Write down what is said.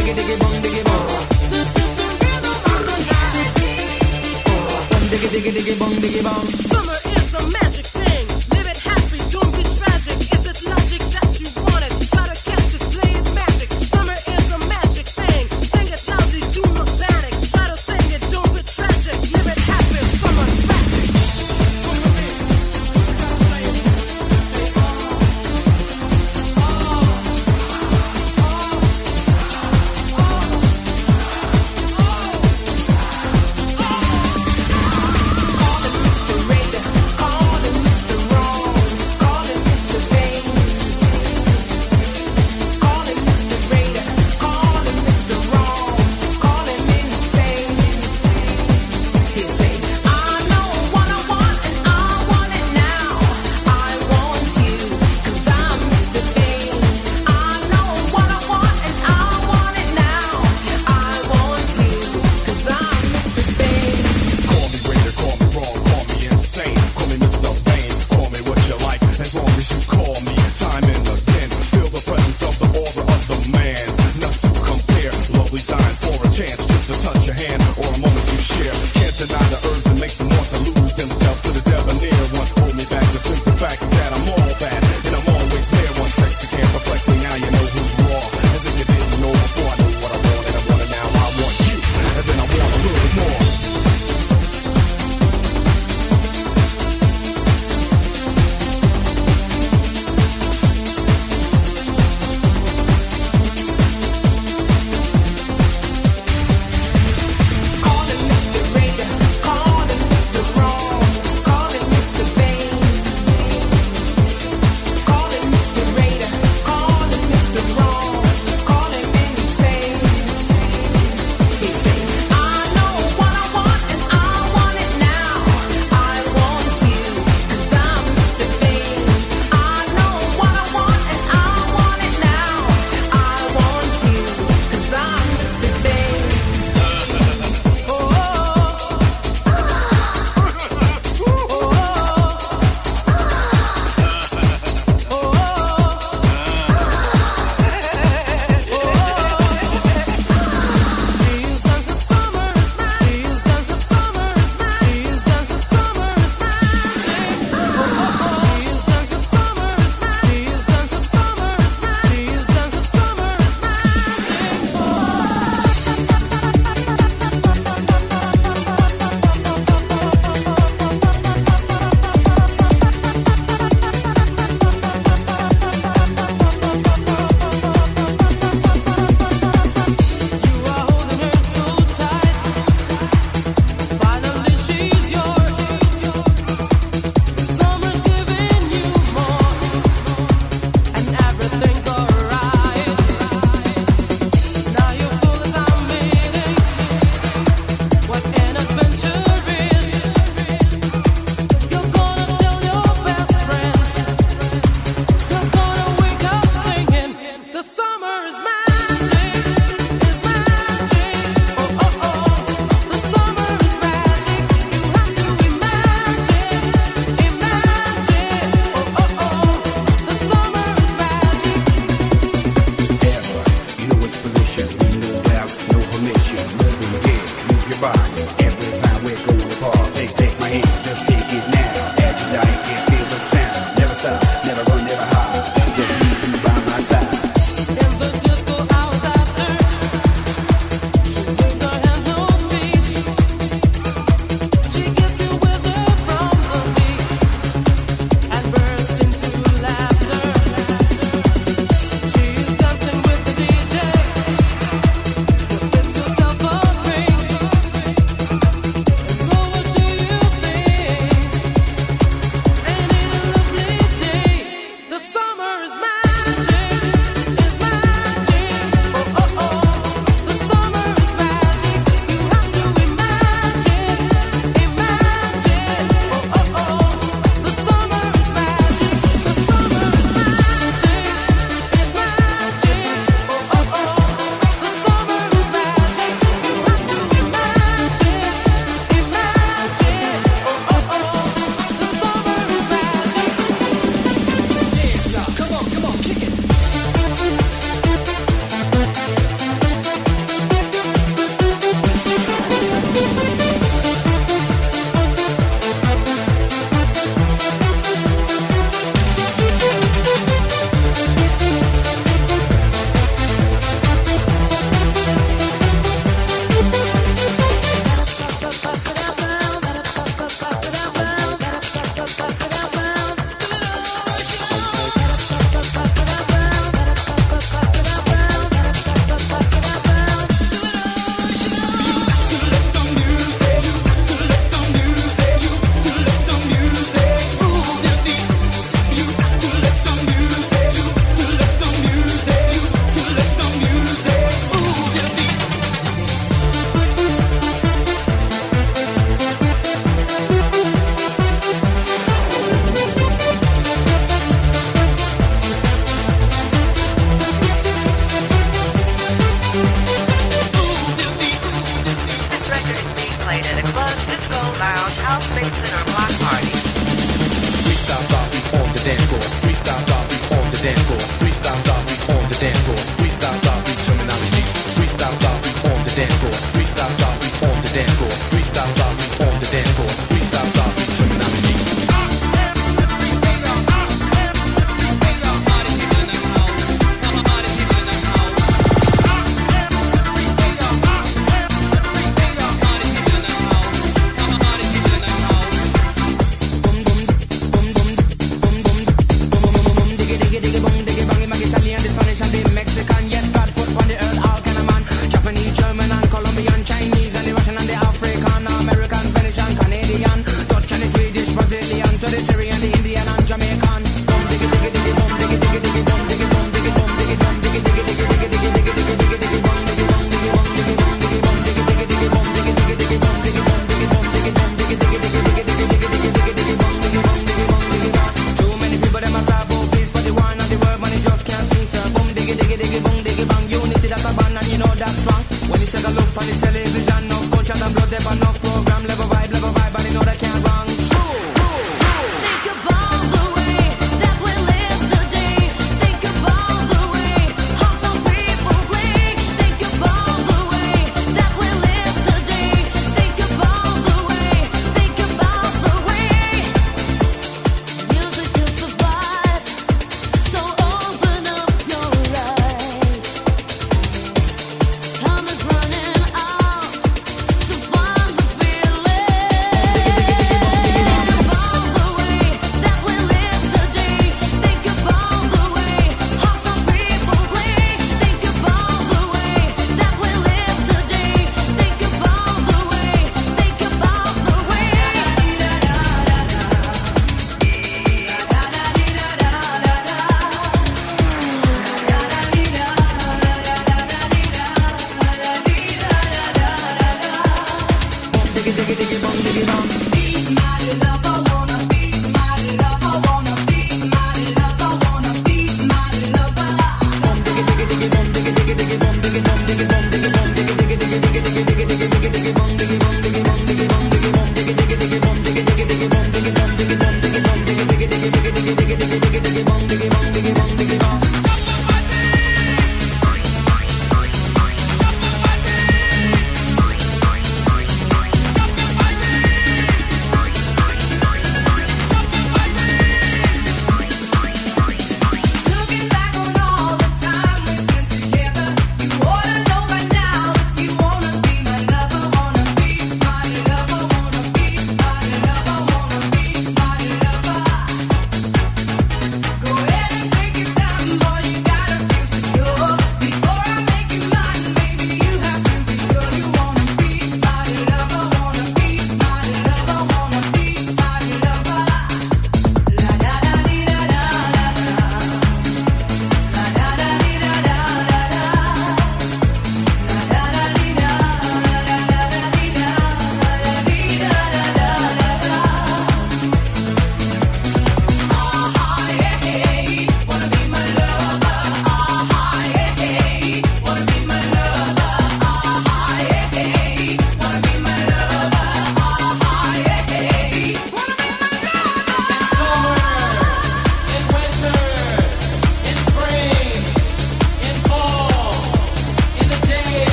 diggy diggy bong diggy bong. participation in our block. Freestyle on the dance floor. Freestyle zombie on the dance floor.